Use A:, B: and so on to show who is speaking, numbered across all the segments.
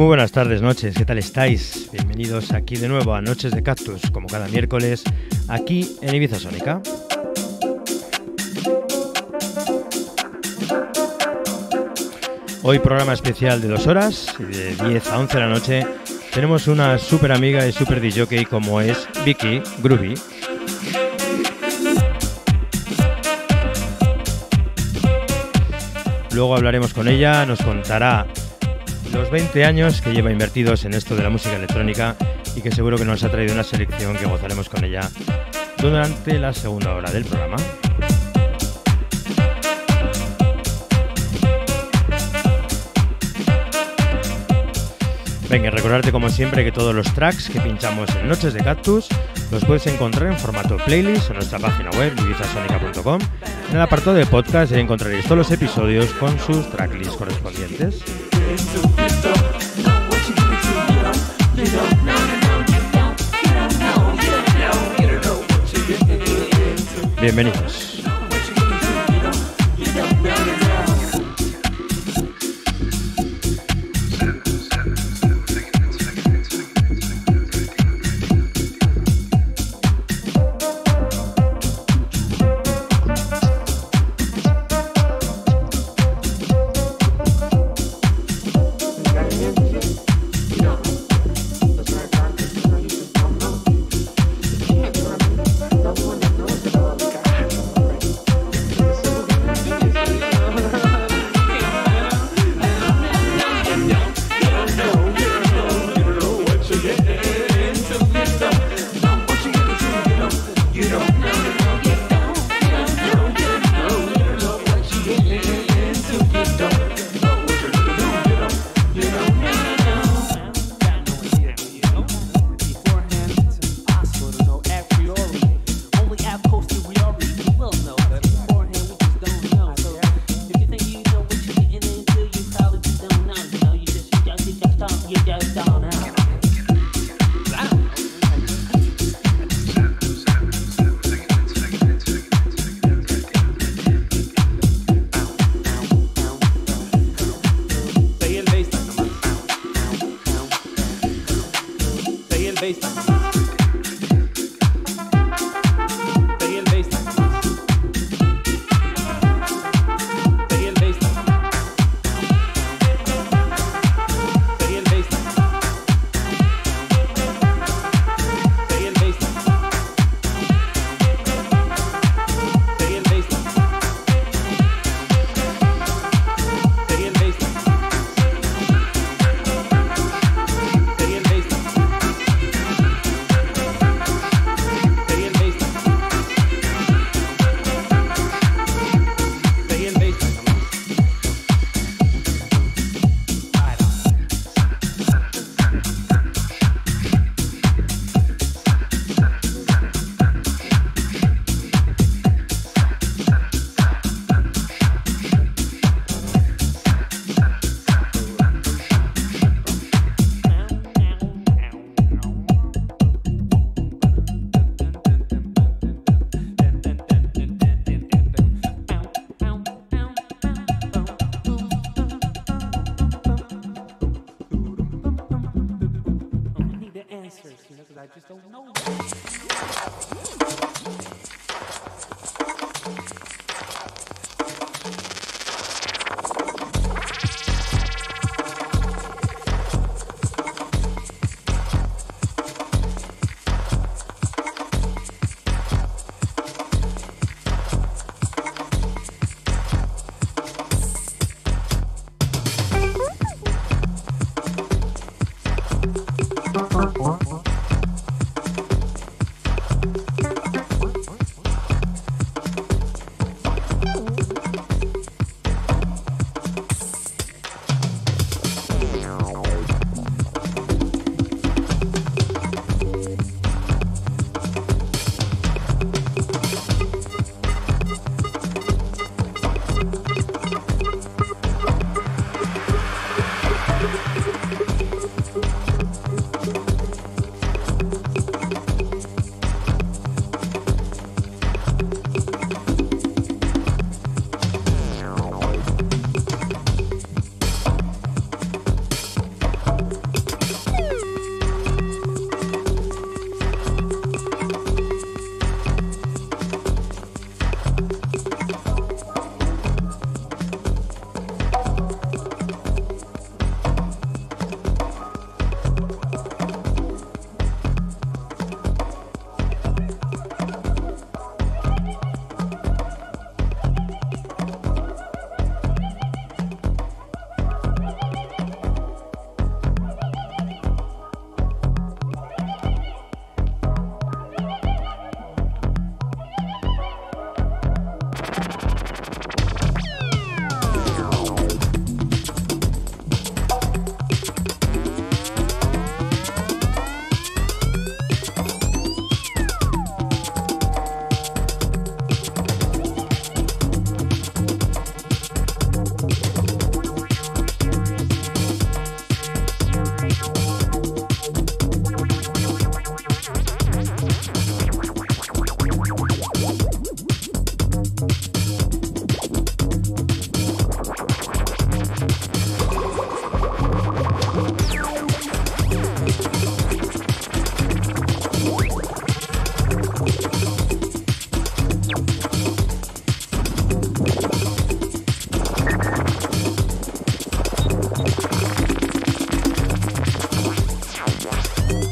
A: Muy buenas tardes, noches, ¿qué tal estáis? Bienvenidos aquí de nuevo a Noches de Cactus, como cada miércoles, aquí en Ibiza Sónica. Hoy programa especial de dos horas, de 10 a 11 de la noche. Tenemos una super amiga y super DJ como es Vicky Groovy. Luego hablaremos con ella, nos contará los 20 años que lleva invertidos en esto de la música electrónica y que seguro que nos ha traído una selección que gozaremos con ella durante la segunda hora del programa. Venga, recordarte como siempre que todos los tracks que pinchamos en Noches de Cactus los puedes encontrar en formato playlist en nuestra página web, ibizasonica.com. En el apartado de podcast encontraréis todos los episodios con sus tracklists correspondientes. Bienvenidos.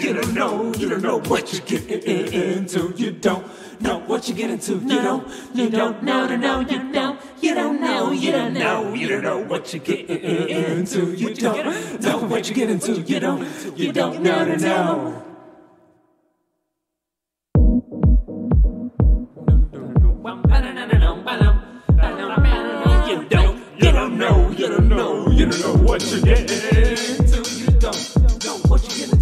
A: you don't know, you don't know what you're getting into. You don't know what you're getting into. You don't, you don't know, no, no, you know, you don't know, you don't know, you don't know what you're getting into. You don't know what you're getting into. You don't, you don't know, no, no. You don't, you don't know, you don't know, you don't know what you're getting into. You don't know what you're getting into.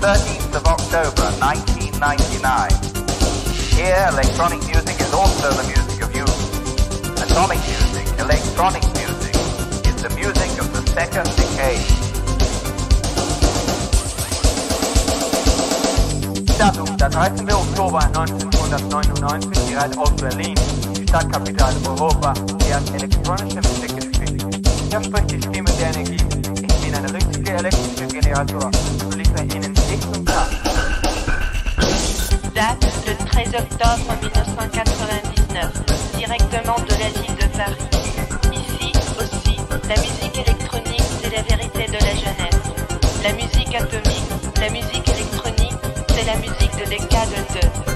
B: 1999. Here, electronic music is also the music of youth. Atomic music, electronic music, is the music of the second decade. Datum, der 13. Oktober 1999, direkt aus Berlin, die Stadtkapital Europa, hat elektronische Musik gespielt. Hier spricht die Stimme der Energie. Ich bin ein richtiger elektrischer Generator und liefere Ihnen
C: Date le 13 octobre 1999, directement de la ville de Paris. Ici aussi, la musique électronique, c'est la vérité de la jeunesse. La musique atomique, la musique électronique, c'est la musique de décade 2.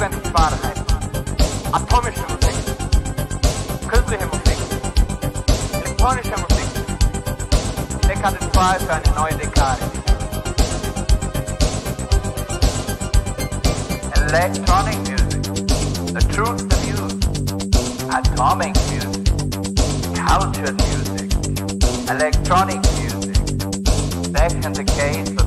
B: Jugendliche Wahrheit. Atomische Musik, künstliche Musik, elektronische Musik. Dekade 2 für eine neue Dekade. Electronic music, the truth of youth. Atomic music, cultured music, electronic music. Second decade